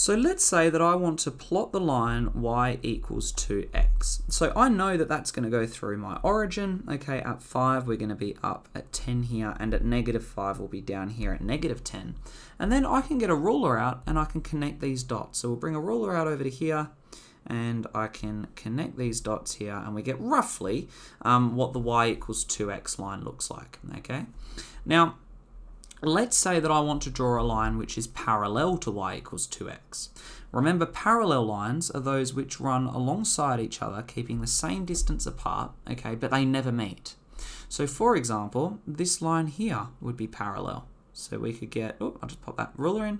So let's say that I want to plot the line y equals 2x. So I know that that's going to go through my origin. Okay, at 5 we're going to be up at 10 here, and at negative 5 we'll be down here at negative 10. And then I can get a ruler out and I can connect these dots. So we'll bring a ruler out over to here, and I can connect these dots here, and we get roughly um, what the y equals 2x line looks like. Okay, now Let's say that I want to draw a line which is parallel to y equals 2x. Remember, parallel lines are those which run alongside each other, keeping the same distance apart, okay, but they never meet. So for example, this line here would be parallel. So we could get, oh, I'll just pop that ruler in.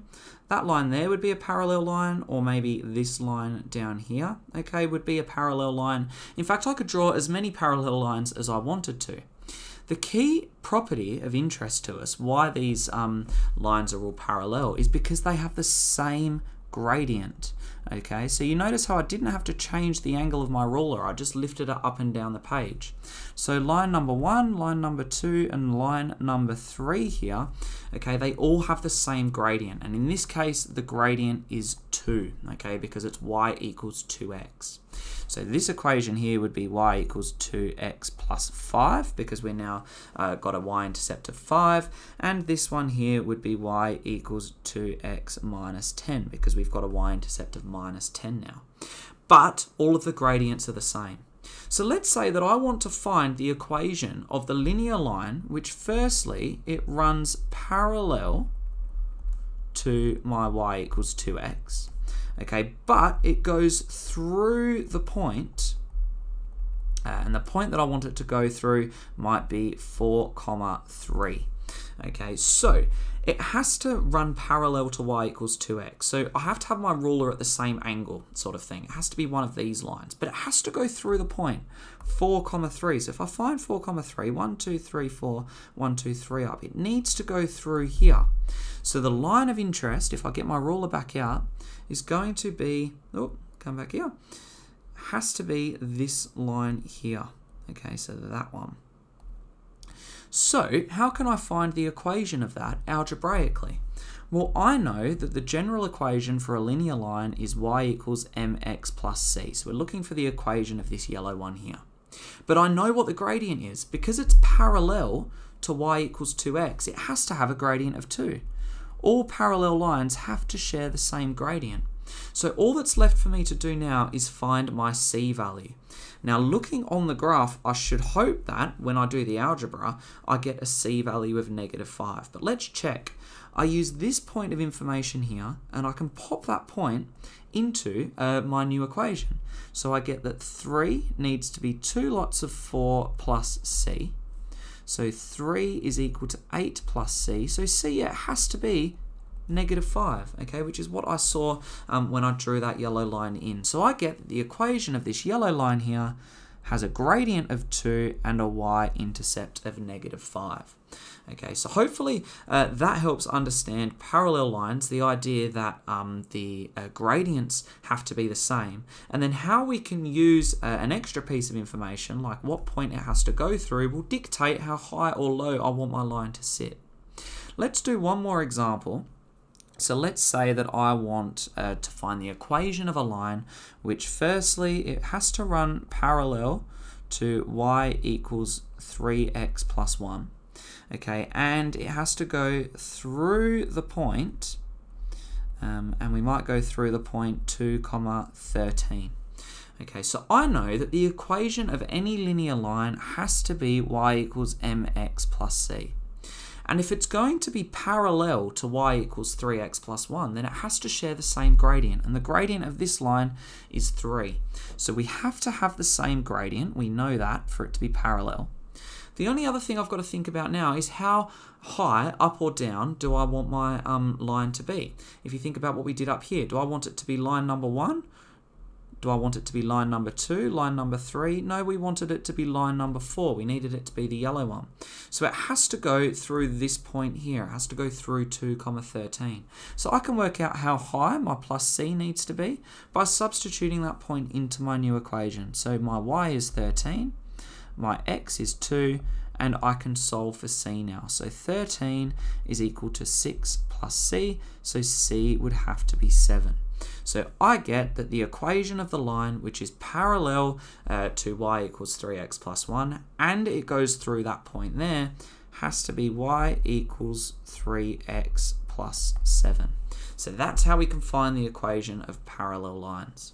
That line there would be a parallel line, or maybe this line down here, okay, would be a parallel line. In fact, I could draw as many parallel lines as I wanted to. The key property of interest to us, why these um, lines are all parallel, is because they have the same gradient. Okay, so you notice how I didn't have to change the angle of my ruler, I just lifted it up and down the page. So line number one, line number two, and line number three here, okay, they all have the same gradient. And in this case, the gradient is 2, okay, because it's y equals 2x. So this equation here would be y equals 2x plus 5 because we now uh, got a y-intercept of 5 and this one here would be y equals 2x minus 10 because we've got a y-intercept of minus 10 now. But all of the gradients are the same. So let's say that I want to find the equation of the linear line which firstly it runs parallel to my y equals 2x okay but it goes through the point uh, and the point that I want it to go through might be 4 comma 3 okay so it has to run parallel to y equals 2x so I have to have my ruler at the same angle sort of thing. It has to be one of these lines but it has to go through the point. 4 comma 3 so if I find 4 comma 3 1 2 3 4 1 2 3 up it needs to go through here. So the line of interest, if I get my ruler back out, is going to be, oh, come back here, has to be this line here. Okay, so that one. So how can I find the equation of that algebraically? Well, I know that the general equation for a linear line is y equals mx plus c. So we're looking for the equation of this yellow one here. But I know what the gradient is. Because it's parallel to y equals 2x, it has to have a gradient of 2 all parallel lines have to share the same gradient. So all that's left for me to do now is find my C value. Now looking on the graph, I should hope that when I do the algebra, I get a C value of negative 5. But let's check. I use this point of information here, and I can pop that point into uh, my new equation. So I get that 3 needs to be 2 lots of 4 plus C. So 3 is equal to 8 plus c. So c it has to be negative 5, okay, which is what I saw um, when I drew that yellow line in. So I get that the equation of this yellow line here has a gradient of 2 and a y-intercept of negative 5. Okay, so hopefully uh, that helps understand parallel lines, the idea that um, the uh, gradients have to be the same, and then how we can use uh, an extra piece of information, like what point it has to go through, will dictate how high or low I want my line to sit. Let's do one more example. So let's say that I want uh, to find the equation of a line, which firstly, it has to run parallel to y equals 3x plus 1 okay and it has to go through the point um, and we might go through the point 2 comma 13 okay so I know that the equation of any linear line has to be y equals mx plus c and if it's going to be parallel to y equals 3x plus 1, then it has to share the same gradient. And the gradient of this line is 3. So we have to have the same gradient. We know that for it to be parallel. The only other thing I've got to think about now is how high, up or down, do I want my um, line to be? If you think about what we did up here, do I want it to be line number one? Do I want it to be line number two, line number three? No, we wanted it to be line number four. We needed it to be the yellow one. So it has to go through this point here. It has to go through 2 comma 13. So I can work out how high my plus c needs to be by substituting that point into my new equation. So my y is 13 my x is 2, and I can solve for c now. So 13 is equal to 6 plus c, so c would have to be 7. So I get that the equation of the line, which is parallel uh, to y equals 3x plus 1, and it goes through that point there, has to be y equals 3x plus 7. So that's how we can find the equation of parallel lines.